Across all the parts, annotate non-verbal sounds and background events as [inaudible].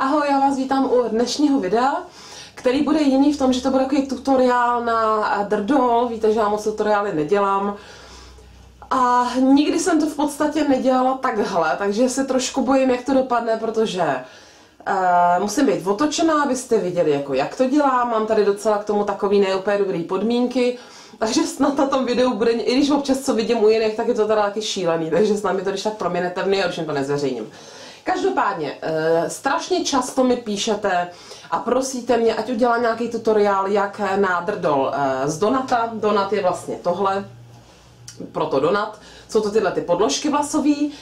Ahoj, já vás vítám u dnešního videa, který bude jiný v tom, že to bude takový tutoriál na drdol. Víte, že já moc tutoriály nedělám. A nikdy jsem to v podstatě nedělala takhle, takže se trošku bojím, jak to dopadne, protože uh, musím být otočená, abyste viděli, jako jak to dělám. Mám tady docela k tomu takový neúplně dobrý podmínky. Takže snad na tom videu bude, i když občas co vidím u jiných, tak je to teda taky šílený, takže snad mi to když tak proměnete v nejhorším to nezveřejním. Každopádně, e, strašně často mi píšete a prosíte mě, ať udělám nějaký tutoriál, jak na drdol e, z Donata. Donat je vlastně tohle, proto Donat. Jsou to tyhle ty podložky vlasový.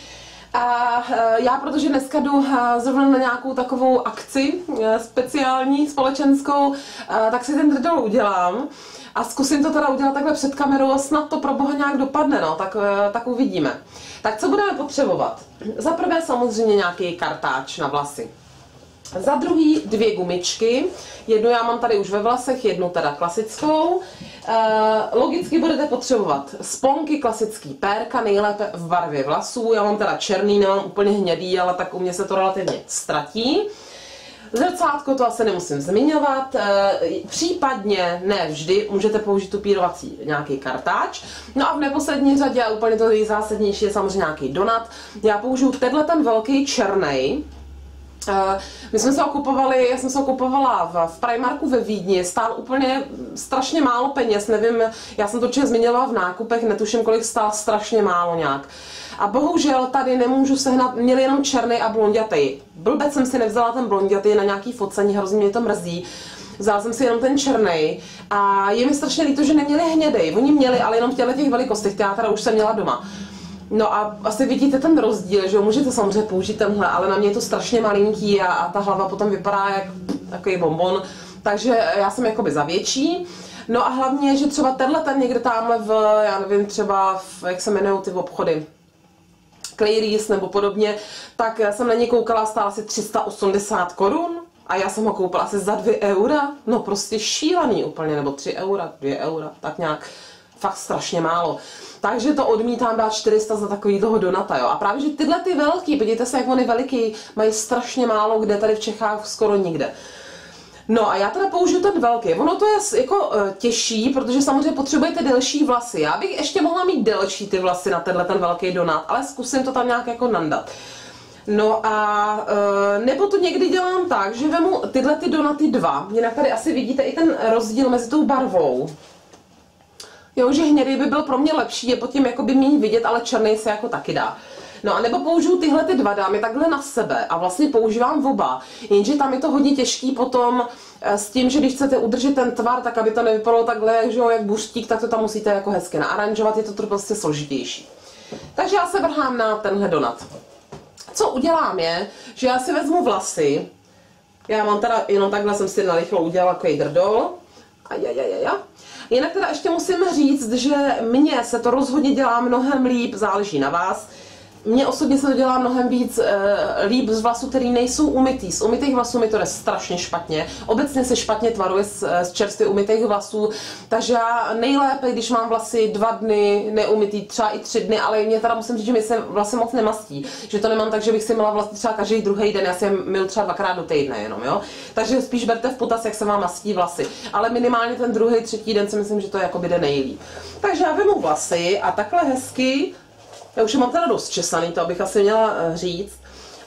A e, já, protože dneska jdu zrovna na nějakou takovou akci speciální, společenskou, tak si ten drdol udělám. A zkusím to teda udělat takhle před kamerou a snad to pro boha nějak dopadne, no, tak, eh, tak uvidíme. Tak co budeme potřebovat? Za prvé samozřejmě nějaký kartáč na vlasy. Za druhý dvě gumičky. Jednu já mám tady už ve vlasech, jednu teda klasickou. E, logicky budete potřebovat sponky, klasický pérka, nejlépe v barvě vlasů. Já mám teda černý, nemám úplně hnědý, ale tak u mě se to relativně ztratí. Zrcátko to asi nemusím zmiňovat, e, případně ne vždy můžete použít tupírovací nějaký kartáč. No a v neposlední řadě, a úplně to nejzásadnější je samozřejmě nějaký donat. Já použiju tenhle ten velký černý, my jsme se okupovali, já jsem se okupovala v, v Primarku ve Vídni, stál úplně strašně málo peněz, nevím, já jsem to určitě zmiňovala v nákupech, netuším, kolik stál strašně málo nějak. A bohužel tady nemůžu sehnat, měli jenom černý a blondětý. Blbec jsem si nevzala ten blondětý na nějaký focení, hrozně mě to mrzí. Vzala jsem si jenom ten černý a je mi strašně líto, že neměli hnědej. Oni měli, ale jenom v těchto těch velikostech, já teda už jsem měla doma. No a asi vidíte ten rozdíl, že můžete samozřejmě použít tenhle, ale na mě je to strašně malinký a, a ta hlava potom vypadá jak takový bonbon, takže já jsem jakoby za větší. No a hlavně, že třeba tenhle ten někde tamhle v, já nevím, třeba v, jak se jmenují ty obchody, Clayries nebo podobně, tak já jsem na ně koukala, stál asi 380 korun a já jsem ho koupila asi za 2 eura, no prostě šílený úplně, nebo 3 eura, 2 eura, tak nějak fakt strašně málo. Takže to odmítám dát 400 za takový toho donata, jo. A právě, že tyhle ty velký, podívejte se, jak oni veliký, mají strašně málo, kde tady v Čechách skoro nikde. No a já teda použiju ten velký. Ono to je jako uh, těžší, protože samozřejmě potřebujete delší vlasy. Já bych ještě mohla mít delší ty vlasy na tenhle ten velký donát, ale zkusím to tam nějak jako nandat. No a uh, nebo to někdy dělám tak, že vemu tyhle ty donaty dva. Jinak tady asi vidíte i ten rozdíl mezi tou barvou. Jo, že hnědý by byl pro mě lepší, je pod tím jako by méně vidět, ale černý se jako taky dá. No a nebo použiju tyhle ty dva dámy takhle na sebe a vlastně používám oba. Jenže tam je to hodně těžký potom eh, s tím, že když chcete udržet ten tvar, tak aby to nevypadalo takhle, že jo, jak buřtík, tak to tam musíte jako hezky naaranžovat, je to to prostě složitější. Takže já se vrhám na tenhle donat. Co udělám je, že já si vezmu vlasy, já mám teda jenom takhle jsem si narychlo udělala takový drdol, ajajajaja. Jinak teda ještě musím říct, že mně se to rozhodně dělá mnohem líp, záleží na vás, mně osobně se to dělá mnohem víc e, líp z vlasů, který nejsou umytý. Z umytých vlasů mi to jde strašně špatně. Obecně se špatně tvaruje z, eh, z čerstvě umytých vlasů, takže já nejlépe, když mám vlasy dva dny neumytý, třeba i tři dny, ale mě teda musím říct, že mi se vlasy moc nemastí. Že to nemám tak, že bych si měla vlasy třeba každý druhý den, já si je mil třeba dvakrát do týdne jenom, jo. Takže spíš berte v potaz, jak se vám mastí vlasy. Ale minimálně ten druhý, třetí den si myslím, že to jako jde nejlíp. Takže já vemu vlasy a takhle hezky já už mám teda dost česaný, to abych asi měla eh, říct.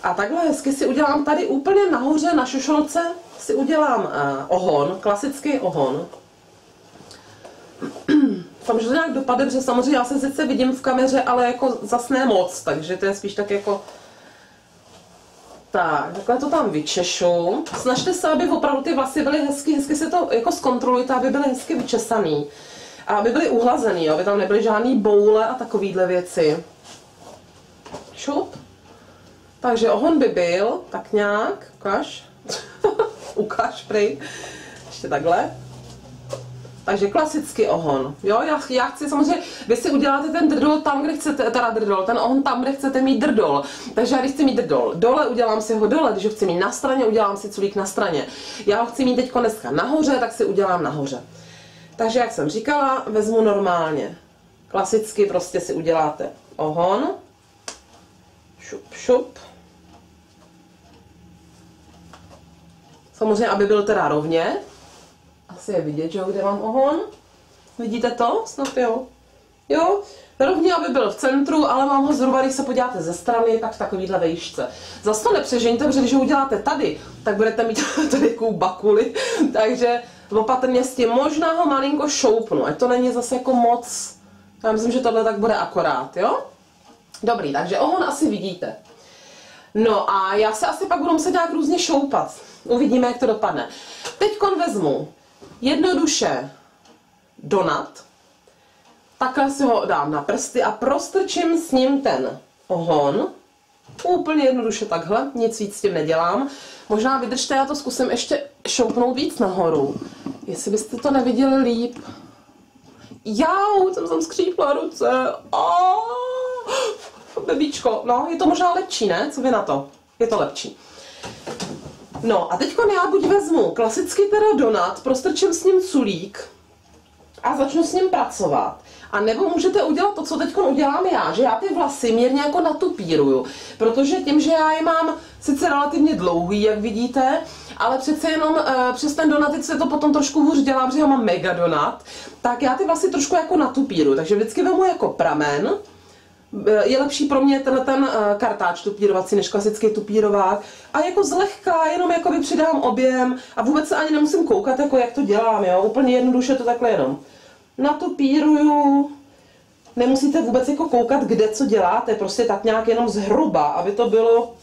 A takhle hezky si udělám tady úplně nahoře na šošolce, si udělám uh, ohon, klasický ohon. [clears throat] Tam, že to nějak dopadne, protože samozřejmě já se sice vidím v kameře, ale jako zas ne moc, takže to je spíš tak jako... Tak, takhle to tam vyčešu. Snažte se, aby opravdu ty vlasy byly hezky, hezky se to jako zkontrolujte, aby byly hezky vyčesaný. A aby byly uhlazený, jo, aby tam nebyly žádný boule a takovýhle věci šup. Takže ohon by byl, tak nějak, ukaž, [laughs] ukaž prej, ještě takhle. Takže klasický ohon. Jo, já, já chci samozřejmě, vy si uděláte ten drdol tam, kde chcete, teda drdol, ten ohon tam, kde chcete mít drdol. Takže já když chci mít drdol dole, udělám si ho dole, když ho chci mít na straně, udělám si culík na straně. Já ho chci mít teď dneska nahoře, tak si udělám nahoře. Takže jak jsem říkala, vezmu normálně. Klasicky prostě si uděláte ohon, šup, šup. Samozřejmě, aby byl teda rovně. Asi je vidět, že kde mám ohon. Vidíte to? Snad jo. Jo, rovně, aby byl v centru, ale mám ho zhruba, když se podíváte ze strany, tak v takovýhle vejšce. Zas to nepřežeňte, protože když ho uděláte tady, tak budete mít [laughs] tady takovou bakuli, takže opatrně s tím. Možná ho malinko šoupnu, ať to není zase jako moc, já myslím, že tohle tak bude akorát, jo? Dobrý, takže ohon asi vidíte. No a já se asi pak budu muset nějak různě šoupat. Uvidíme, jak to dopadne. Teď vezmu jednoduše donat, takhle si ho dám na prsty a prostrčím s ním ten ohon. Úplně jednoduše takhle, nic víc s tím nedělám. Možná vydržte, já to zkusím ještě šoupnout víc nahoru. Jestli byste to neviděli líp. Jau, jsem tam skřípla ruce. Bebíčko, no, je to možná lepší, ne? Co vy na to? Je to lepší. No a teď já buď vezmu klasicky teda donat, prostrčím s ním culík a začnu s ním pracovat. A nebo můžete udělat to, co teď udělám já, že já ty vlasy mírně jako natupíruju, protože tím, že já je mám sice relativně dlouhý, jak vidíte, ale přece jenom e, přes ten donat se to potom trošku hůř dělá, protože já mám mega donat, tak já ty vlasy trošku jako natupíruju, takže vždycky vemu jako pramen, je lepší pro mě tenhle ten uh, kartáč tupírovací než klasický tupírovák a jako zlehka, jenom jako přidám objem a vůbec se ani nemusím koukat, jako jak to dělám, jo, úplně jednoduše to takhle jenom natupíruju, nemusíte vůbec jako koukat, kde co děláte, prostě tak nějak jenom zhruba, aby to bylo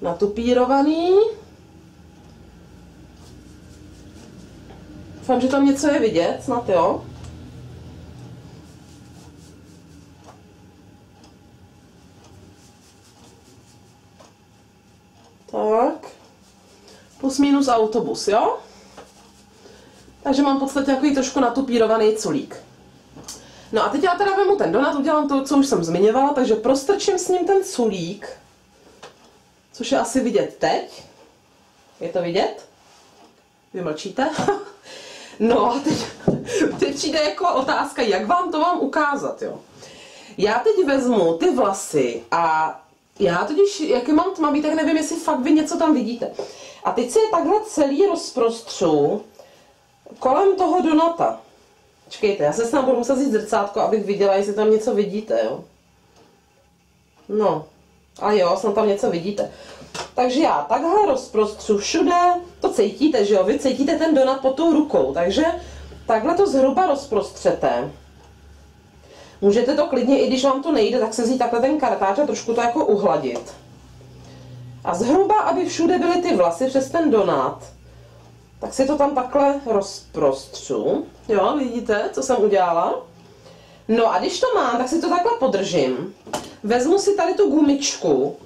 natupírovaný. Doufám, že tam něco je vidět, snad jo. Tak. Plus minus autobus, jo? Takže mám v podstatě takový trošku natupírovaný culík. No a teď já teda vemu ten donat, udělám to, co už jsem zmiňovala, takže prostrčím s ním ten culík, což je asi vidět teď. Je to vidět? Vy mlčíte? [laughs] no a teď, teď přijde jako otázka, jak vám to mám ukázat, jo. Já teď vezmu ty vlasy a já totiž, jaký mám tmavý, tak nevím, jestli fakt vy něco tam vidíte. A teď si je takhle celý rozprostřu kolem toho donata. Čekejte, já se snad budu muset vzít zrcátko, abych viděla, jestli tam něco vidíte, jo. No, a jo, snad tam něco vidíte. Takže já takhle rozprostřu všude, to cítíte, že jo, vy cítíte ten donat pod tou rukou, takže takhle to zhruba rozprostřete. Můžete to klidně, i když vám to nejde, tak se vzít takhle ten kartáč a trošku to jako uhladit. A zhruba, aby všude byly ty vlasy přes ten donat, tak si to tam takhle rozprostřu. Jo, vidíte, co jsem udělala? No a když to mám, tak si to takhle podržím. Vezmu si tady tu gumičku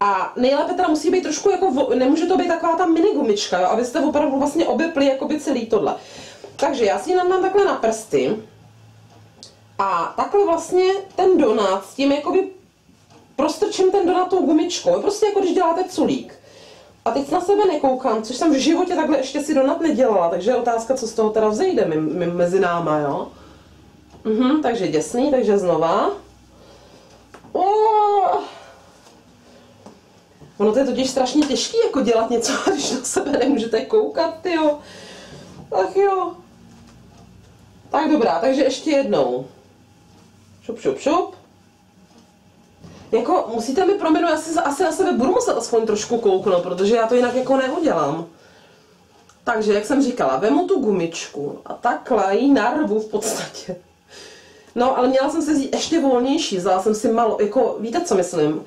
a nejlépe teda musí být trošku jako, nemůže to být taková ta mini gumička, jo, abyste opravdu vlastně objepli jakoby celý tohle. Takže já si ji nám takhle na prsty a takhle vlastně ten donát s tím jakoby prostrčím ten donát tou gumičkou, prostě jako když děláte culík. A teď na sebe nekoukám, což jsem v životě takhle ještě si donat nedělala, takže je otázka, co z toho teda vzejde mezi náma, jo? Mhm, takže děsný, takže znova. Oh. Ono to je totiž strašně těžké jako dělat něco, [laughs] když na sebe nemůžete koukat, jo. Tak jo. Tak dobrá, takže ještě jednou. Šup, šup, šup. Jako, musíte mi prominout, já si asi na sebe budu muset aspoň trošku kouknout, protože já to jinak jako neudělám. Takže, jak jsem říkala, vemu tu gumičku a takhle ji narvu v podstatě. No, ale měla jsem se vzít ještě volnější, vzala jsem si malo, jako, víte, co myslím?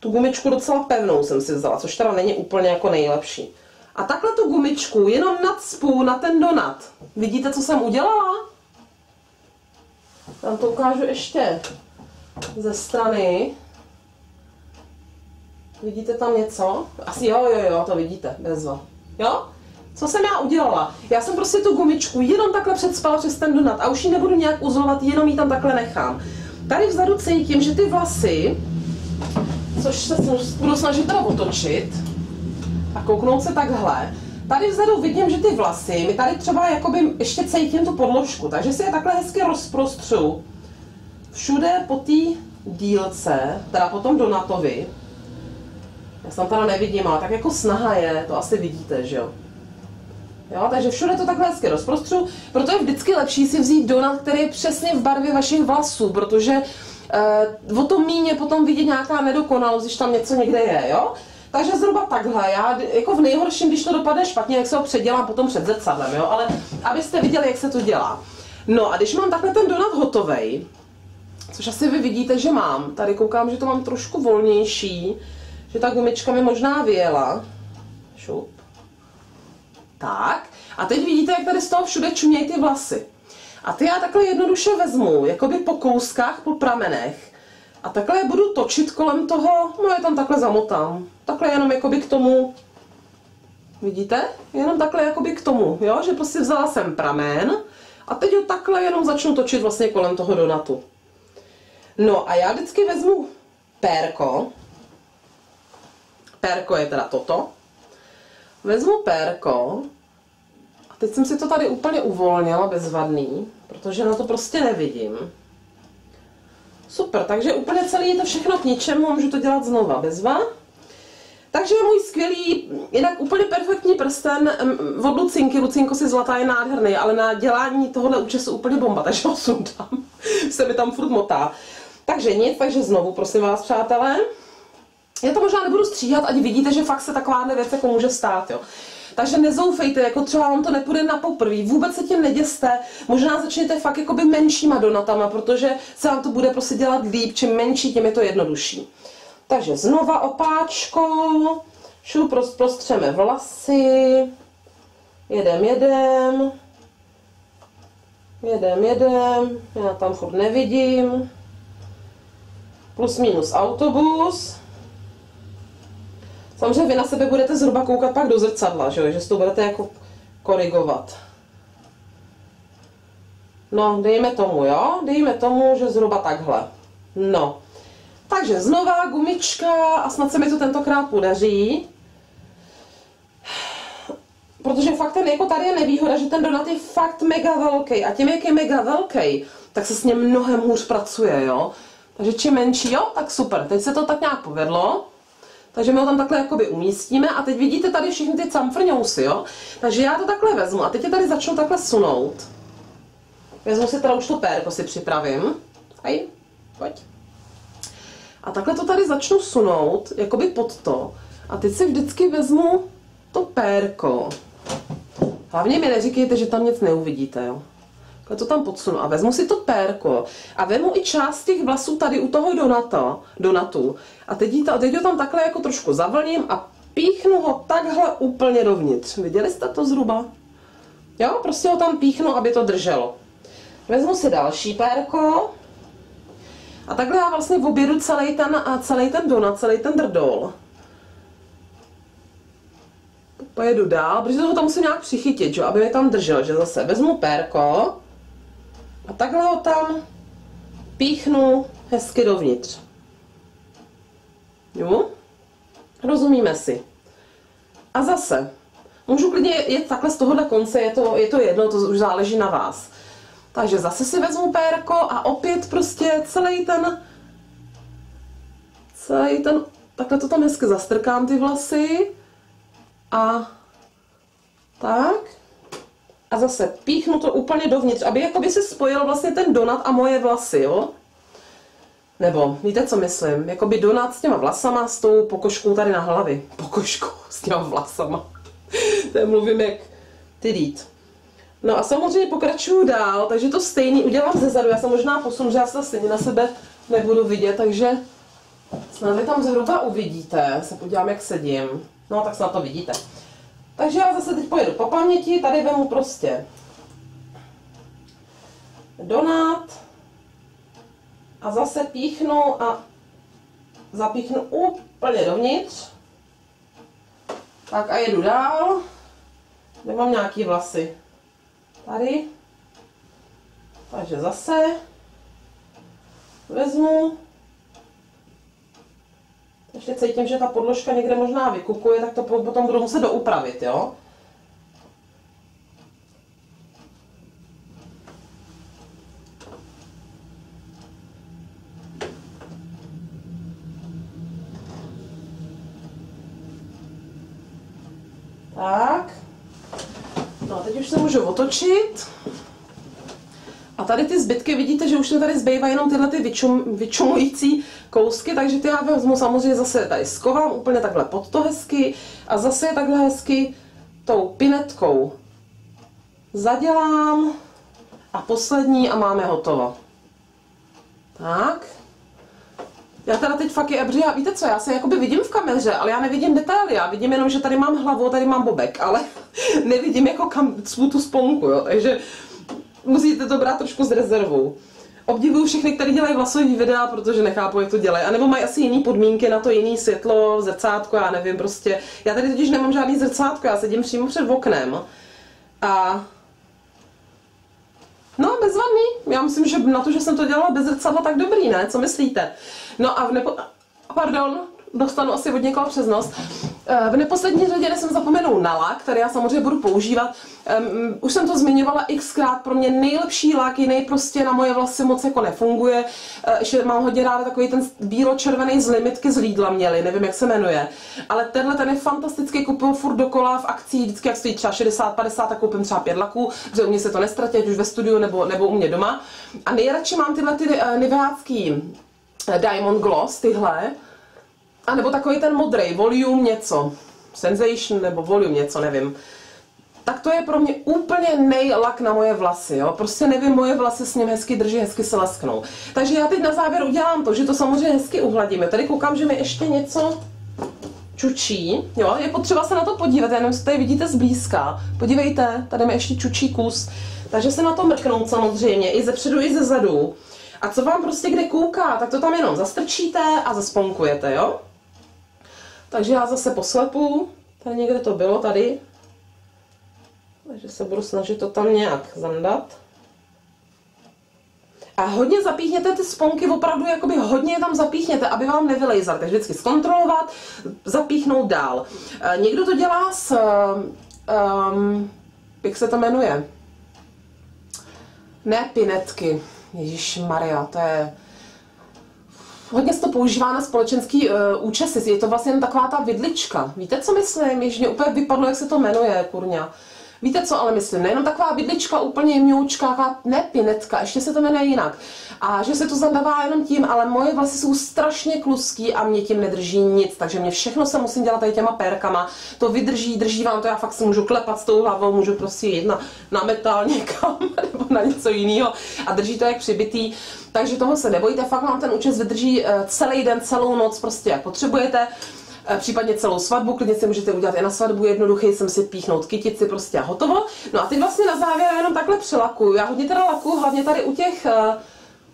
Tu gumičku docela pevnou jsem si vzala, což teda není úplně jako nejlepší. A takhle tu gumičku jenom nadspu na ten donat. Vidíte, co jsem udělala? Tam to ukážu ještě ze strany. Vidíte tam něco? Asi jo, jo, jo, to vidíte, bezva. Jo? Co jsem já udělala? Já jsem prostě tu gumičku jenom takhle předspala přes ten donat a už ji nebudu nějak uzlovat, jenom ji tam takhle nechám. Tady vzadu cítím, že ty vlasy, což se budu snažit teda otočit a kouknout se takhle, tady vzadu vidím, že ty vlasy, mi tady třeba jakoby ještě cítím tu podložku, takže si je takhle hezky rozprostřu všude po té dílce, teda po tom donatovi, Já tam teda nevidím, ale tak jako snaha je, to asi vidíte, že jo. Jo, takže všude to takhle hezky rozprostřu, proto je vždycky lepší si vzít donat, který je přesně v barvě vašich vlasů, protože uh, o tom míně potom vidět nějaká nedokonalost, když tam něco někde je, jo. Takže zhruba takhle, já jako v nejhorším, když to dopadne špatně, jak se ho předělám potom před zrcadlem, jo, ale abyste viděli, jak se to dělá. No a když mám takhle ten donat hotovej, což asi vy vidíte, že mám, tady koukám, že to mám trošku volnější, že ta gumička mi možná vyjela. Šup. Tak. A teď vidíte, jak tady z toho všude čumějí ty vlasy. A ty já takhle jednoduše vezmu, jakoby po kouskách, po pramenech. A takhle je budu točit kolem toho, no je tam takhle zamotám. Takhle jenom jakoby k tomu, vidíte? Jenom takhle jakoby k tomu, jo? Že prostě vzala jsem pramen a teď ho takhle jenom začnu točit vlastně kolem toho donatu. No a já vždycky vezmu pérko. Pérko je teda toto. Vezmu pérko a teď jsem si to tady úplně uvolnila bezvadný, protože na to prostě nevidím. Super, takže úplně celý je to všechno k ničemu, můžu to dělat znova, bezva. Takže můj skvělý, jinak úplně perfektní prsten od Lucinky, Lucinko si zlatá je nádherný, ale na dělání tohohle účesu úplně bomba, [laughs] takže ho sundám. Se mi tam furt motá. Takže nic, takže znovu, prosím vás, přátelé. Já to možná nebudu stříhat, ať vidíte, že fakt se takováhle věc jako může stát, jo. Takže nezoufejte, jako třeba vám to nepůjde na poprvé, vůbec se tím neděste, možná začněte fakt jakoby menšíma donatama, protože se vám to bude prostě dělat líp, čím menší, tím je to jednodušší. Takže znova opáčkou, šup prostřeme vlasy, jedem, jedem, jedem, jedem, já tam furt nevidím, plus minus autobus, Samozřejmě vy na sebe budete zhruba koukat pak do zrcadla, že, že si to budete jako korigovat. No, dejme tomu, jo? Dejme tomu, že zhruba takhle. No. Takže znova gumička a snad se mi to tentokrát podaří. Protože fakt ten, jako tady je nevýhoda, že ten donat je fakt mega velký a tím, jak je mega velký, tak se s ním mnohem hůř pracuje, jo? Takže čím menší, jo, tak super. Teď se to tak nějak povedlo. Takže my ho tam takhle jakoby umístíme a teď vidíte tady všechny ty camfrňousy, jo? Takže já to takhle vezmu a teď je tady začnu takhle sunout. Vezmu si teda už to pérko si připravím. Hej, pojď. A takhle to tady začnu sunout, jakoby pod to. A teď si vždycky vezmu to pérko. Hlavně mi neříkejte, že tam nic neuvidíte, jo? To tam podsunu a vezmu si to pérko a vezmu i část těch vlasů tady u toho donata, donatu a teď, to, teď ho tam takhle jako trošku zavlním a píchnu ho takhle úplně dovnitř. Viděli jste to zhruba? Jo, prostě ho tam píchnu, aby to drželo. Vezmu si další pérko a takhle já vlastně obědu celý ten, celý ten donat, celý ten drdol. Pojedu dál, protože toho tam musím nějak přichytit, že? aby mi tam držel, že zase vezmu pérko a takhle ho tam píchnu hezky dovnitř. Jo? Rozumíme si. A zase, můžu klidně jet takhle z tohohle konce, je to, je to jedno, to už záleží na vás. Takže zase si vezmu pérko a opět prostě celý ten, celý ten, takhle to tam hezky zastrkám ty vlasy a tak a zase píchnu to úplně dovnitř, aby jakoby se spojil vlastně ten donat a moje vlasy, jo? Nebo, víte, co myslím? Jakoby donat s těma vlasama, s tou pokožkou tady na hlavě. Pokožkou s těma vlasama. [laughs] to mluvím jak ty dít. No a samozřejmě pokračuju dál, takže to stejný udělám ze zadu. Já se možná posunu, že já se stejně na sebe nebudu vidět, takže snad vy tam zhruba uvidíte. Se podívám, jak sedím. No, tak snad to vidíte. Takže já zase teď pojedu po paměti, tady vemu prostě donát a zase píchnu a zapíchnu úplně dovnitř. Tak a jedu dál. Kde mám nějaký vlasy? Tady. Takže zase vezmu ještě cítím, že ta podložka někde možná vykukuje, tak to potom budu muset doupravit, jo? Tak. No a teď už se můžu otočit. A tady ty zbytky, vidíte, že už mi tady zbývají jenom tyhle ty vyčum, vyčumující kousky, takže ty já vezmu samozřejmě zase tady skovám úplně takhle pod to hezky a zase je takhle hezky tou pinetkou zadělám a poslední a máme hotovo. Tak. Já teda teď fakt je, já, víte co, já se jakoby vidím v kameře, ale já nevidím detaily, já vidím jenom, že tady mám hlavu a tady mám bobek, ale [laughs] nevidím jako kam tu sponku, jo, takže musíte to brát trošku s rezervou. Obdivuju všechny, kteří dělají vlasový videa, protože nechápu, jak to dělají. A nebo mají asi jiné podmínky na to, jiný světlo, zrcátko, já nevím, prostě. Já tady totiž nemám žádný zrcátko, já sedím přímo před oknem. A No, bezvadný. Já myslím, že na to, že jsem to dělala bez zrcadla, tak dobrý, ne? Co myslíte? No a v nepo... Pardon, dostanu asi od někoho přes nos. Eh, v neposlední řadě nesem zapomenout na lak, který já samozřejmě budu používat. Už jsem to zmiňovala xkrát, pro mě nejlepší lak, jiný prostě na moje vlasy moc jako nefunguje. Uh, ještě mám hodně ráda takový ten bílo-červený z limitky z Lidla měli, nevím jak se jmenuje. Ale tenhle ten je fantastický, kupuju furt dokola v akcích, vždycky jak stojí třeba 60-50, tak koupím třeba pět laků, protože u mě se to nestratí, ať už ve studiu nebo, nebo u mě doma. A nejradši mám tyhle ty uh, Diamond Gloss, tyhle, a nebo takový ten modrý, volume něco, sensation nebo volume něco, nevím. Tak to je pro mě úplně nejlak na moje vlasy, jo. Prostě nevím, moje vlasy s ním hezky drží, hezky se lesknou. Takže já teď na závěr udělám to, že to samozřejmě hezky uhladíme. Tady koukám, že mi ještě něco čučí, jo, je potřeba se na to podívat, nevím, jestli tady vidíte zblízka. Podívejte, tady mi ještě čučí kus. Takže se na to mrknout samozřejmě, i ze předu, i ze zadu. A co vám prostě kde kouká, tak to tam jenom zastrčíte a zasponkujete, jo? Takže já zase poslepu, tady někde to bylo, tady. Takže se budu snažit to tam nějak zandat. A hodně zapíchněte ty sponky, opravdu jakoby hodně je tam zapíchněte, aby vám nevylejzaly. Takže vždycky zkontrolovat, zapíchnout dál. E, někdo to dělá s, um, jak se to jmenuje? Ne pinetky. Ježíš Maria, to je hodně se to používá na společenský uh, účesy. Je to vlastně jen taková ta vidlička. Víte, co myslím? Jež mě úplně vypadlo, jak se to jmenuje, kurňa. Víte, co ale myslím? Nejenom taková vidlička, úplně jemňoučká, ne pinetka, ještě se to jmenuje jinak. A že se to zadává jenom tím, ale moje vlasy jsou strašně kluský a mě tím nedrží nic, takže mě všechno se musím dělat tady těma pérkama. To vydrží, drží vám to, já fakt si můžu klepat s tou hlavou, můžu prostě jít na, na metal [laughs] někam nebo na něco jiného a drží to jak přibitý. Takže toho se nebojte, fakt vám ten účes vydrží eh, celý den, celou noc, prostě jak potřebujete. Eh, případně celou svatbu, klidně si můžete udělat i na svatbu jednoduchý, jsem si píchnout kytici prostě a hotovo. No a teď vlastně na závěr jenom takhle přelakuju. Já hodně teda lakuju, hlavně tady u těch eh,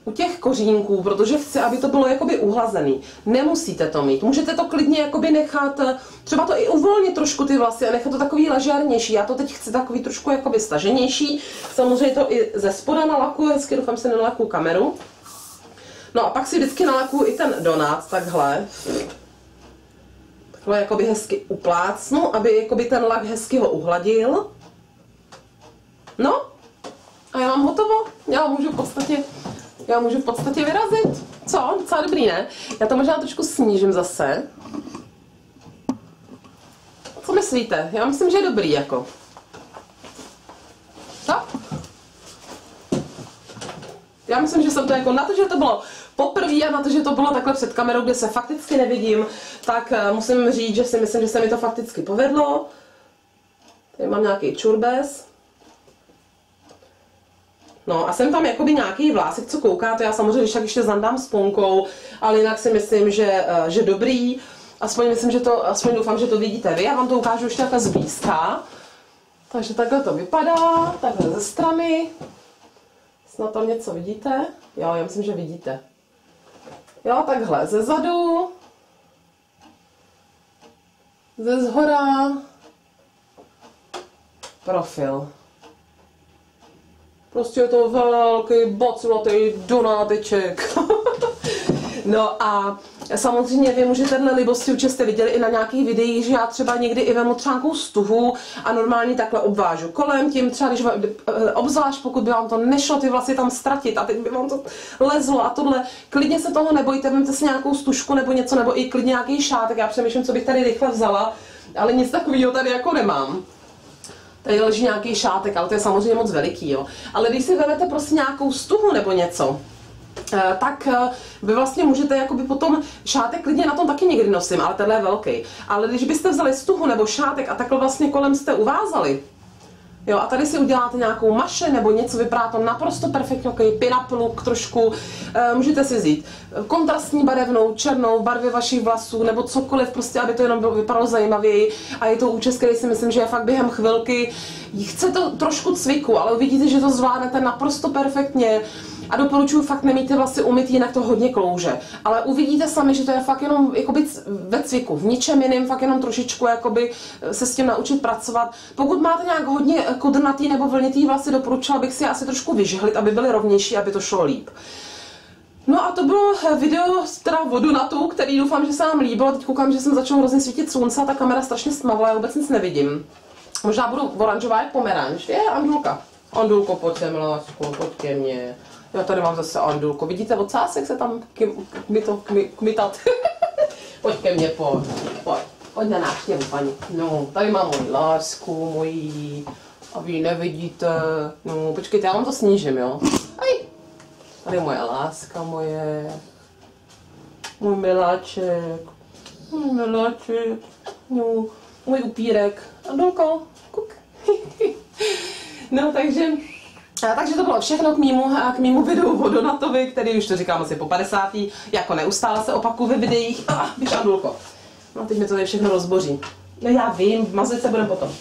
u těch kořínků, protože chci, aby to bylo jakoby uhlazený. Nemusíte to mít. Můžete to klidně jakoby nechat, eh, třeba to i uvolnit trošku ty vlasy a nechat to takový ležernější. Já to teď chci takový trošku jakoby staženější. Samozřejmě to i ze spoda nalakuju, hezky doufám si nalakuju kameru. No a pak si vždycky nalakuju i ten donát, takhle takhle jakoby hezky uplácnu, aby jakoby ten lak hezky ho uhladil. No, a já mám hotovo. Já můžu v podstatě, já můžu v podstatě vyrazit. Co? Docela dobrý, ne? Já to možná trošku snížím zase. Co myslíte? Já myslím, že je dobrý, jako. Co? Já myslím, že jsem to jako na to, že to bylo poprvé a na to, že to bylo takhle před kamerou, kde se fakticky nevidím, tak eh, musím říct, že si myslím, že se mi to fakticky povedlo. Tady mám nějaký čurbes. No a jsem tam jakoby nějaký vlásek, co kouká, to já samozřejmě tak ještě zandám sponkou, ale jinak si myslím, že, eh, že dobrý. Aspoň myslím, že to, aspoň doufám, že to vidíte vy. Já vám to ukážu ještě takhle zblízka. Takže takhle to vypadá, takhle ze strany. Snad tam něco vidíte? Jo, já myslím, že vidíte. Jo, takhle, ze zadu, ze zhora, profil. Prostě je to velký bocilatý donáteček. [laughs] no a Samozřejmě vím, že tenhle libosti určitě jste viděli i na nějakých videích, že já třeba někdy i vemu třeba stuhu a normálně takhle obvážu kolem tím, třeba když eh, obzvlášť pokud by vám to nešlo ty vlasy tam ztratit a teď by vám to lezlo a tohle, klidně se toho nebojte, vemte si nějakou stužku nebo něco, nebo i klidně nějaký šátek, já přemýšlím, co bych tady rychle vzala, ale nic takového tady jako nemám. Tady leží nějaký šátek, ale to je samozřejmě moc veliký, jo. Ale když si vezmete prostě nějakou stuhu nebo něco, eh, tak eh, vy vlastně můžete jakoby potom šátek klidně na tom taky někdy nosím, ale tenhle je velký. Ale když byste vzali stuhu nebo šátek a takhle vlastně kolem jste uvázali, Jo, a tady si uděláte nějakou maše nebo něco, vypadá to naprosto perfektně, okay, pin-up look trošku, e, můžete si vzít kontrastní barevnou, černou, v barvě vašich vlasů nebo cokoliv, prostě, aby to jenom bylo, vypadalo zajímavěji a je to účest, který si myslím, že je fakt během chvilky, chce to trošku cviku, ale uvidíte, že to zvládnete naprosto perfektně, a doporučuji fakt nemít ty vlasy umyt, jinak to hodně klouže. Ale uvidíte sami, že to je fakt jenom jakoby ve cviku, v ničem jiném, fakt jenom trošičku jakoby se s tím naučit pracovat. Pokud máte nějak hodně kodrnatý nebo vlnitý vlasy, doporučila bych si asi trošku vyžehlit, aby byly rovnější, aby to šlo líp. No a to bylo video teda vodu na tu, který doufám, že se vám líbilo. Teď koukám, že jsem začala hrozně svítit slunce a ta kamera strašně stmavla, já vůbec nic nevidím. Možná budu oranžová jak pomeranž. Je, Andulka. Andulko, pojď sem, lásku, pojď ke mně. Já tady mám zase Andulko. Vidíte ocásek se tam kmito, kmitat? [laughs] pojď ke mně, pojď. Pojď, pojď na návštěvu, paní. No, tady mám moji lásku, moji... A vy nevidíte. No, počkejte, já vám to snížím, jo. Aj. Tady moje láska moje. Můj miláček. Můj miláček. No, můj upírek. Andulko, kuk. [laughs] no, takže a, takže to bylo všechno k mýmu, k mýmu videu Vodonatovi, který už to říkám asi po 50. Jako neustále se opakuju ve videích. Ah, Andulko. No teď mi to tady všechno rozboří. No já vím, mazlit se budeme potom.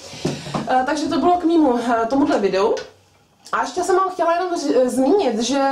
A, takže to bylo k mýmu tomuhle videu. A ještě jsem vám chtěla jenom zmínit, že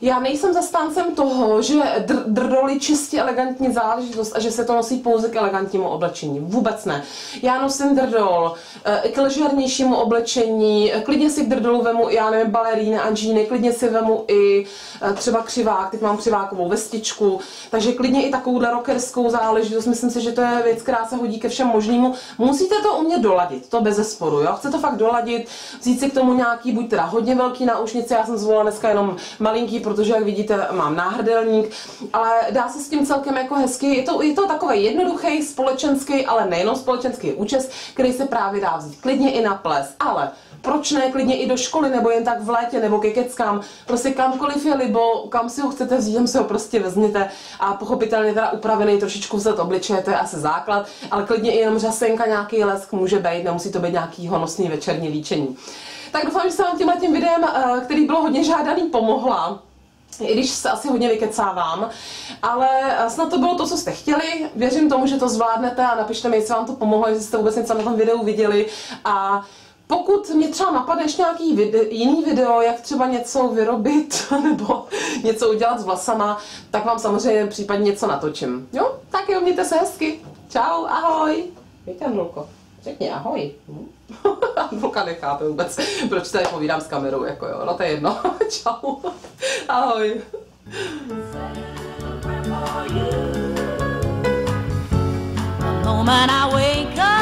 já nejsem zastáncem toho, že dr- drdoly čistě elegantní záležitost a že se to nosí pouze k elegantnímu oblečení. Vůbec ne. Já nosím drdol eh, k ležernějšímu oblečení, klidně si k drdolu vemu, já nevím, baleríny a džíny, klidně si vemu i eh, třeba křivák, teď mám křivákovou vestičku, takže klidně i takovouhle rockerskou záležitost. Myslím si, že to je věc, která se hodí ke všem možnému. Musíte to umět doladit, to bez zesporu, jo. Chce to fakt doladit, vzít si k tomu nějaký, buď teda hodně velký náušnice, já jsem zvolila dneska jenom malinký, protože jak vidíte, mám náhrdelník, ale dá se s tím celkem jako hezky. Je to, je to takový jednoduchý, společenský, ale nejenom společenský účest, který se právě dá vzít klidně i na ples, ale proč ne klidně i do školy, nebo jen tak v létě, nebo ke keckám, prostě kamkoliv je libo, kam si ho chcete vzít, tam si ho prostě vezměte a pochopitelně teda upravený trošičku vzat obličeje, to je asi základ, ale klidně i jenom řasenka, nějaký lesk může být, nemusí to být nějaký honosný večerní líčení. Tak doufám, že jsem vám tímhle tím videem, eh, který bylo hodně žádaný, pomohla i když se asi hodně vykecávám, ale snad to bylo to, co jste chtěli. Věřím tomu, že to zvládnete a napište mi, jestli vám to pomohlo, jestli jste vůbec něco na tom videu viděli a pokud mě třeba napadne ještě nějaký vide- jiný video, jak třeba něco vyrobit [laughs] nebo něco udělat s vlasama, tak vám samozřejmě případně něco natočím. Jo? Tak jo, mějte se hezky. Čau, ahoj. Víte, Nulko, řekni ahoj. Hm? [laughs] Vlka nechápe vůbec, proč tady povídám s kamerou, jako jo, no to je jedno. [laughs] Čau. Ahoj. No man, I wait.